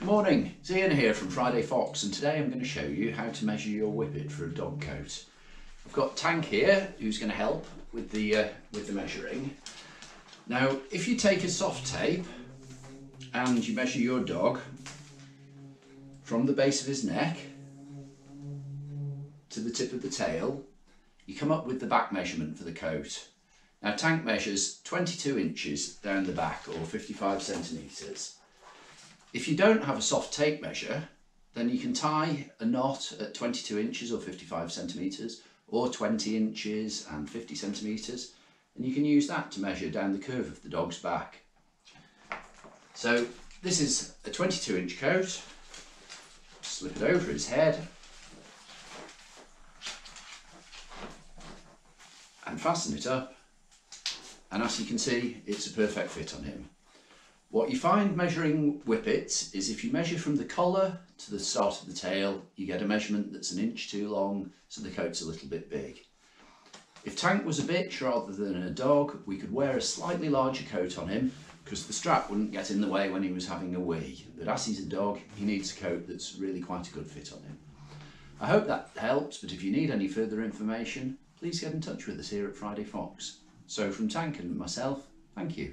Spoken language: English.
Morning, it's Ian here from Friday Fox and today I'm going to show you how to measure your whippet for a dog coat. I've got Tank here who's going to help with the, uh, with the measuring. Now if you take a soft tape and you measure your dog from the base of his neck to the tip of the tail, you come up with the back measurement for the coat. Now Tank measures 22 inches down the back or 55 centimetres. If you don't have a soft tape measure, then you can tie a knot at 22 inches or 55 centimetres or 20 inches and 50 centimetres and you can use that to measure down the curve of the dog's back. So this is a 22 inch coat, slip it over his head and fasten it up and as you can see it's a perfect fit on him. What you find measuring whippets is if you measure from the collar to the start of the tail, you get a measurement that's an inch too long, so the coat's a little bit big. If Tank was a bitch rather than a dog, we could wear a slightly larger coat on him because the strap wouldn't get in the way when he was having a wee. But as he's a dog, he needs a coat that's really quite a good fit on him. I hope that helps, but if you need any further information, please get in touch with us here at Friday Fox. So from Tank and myself, thank you.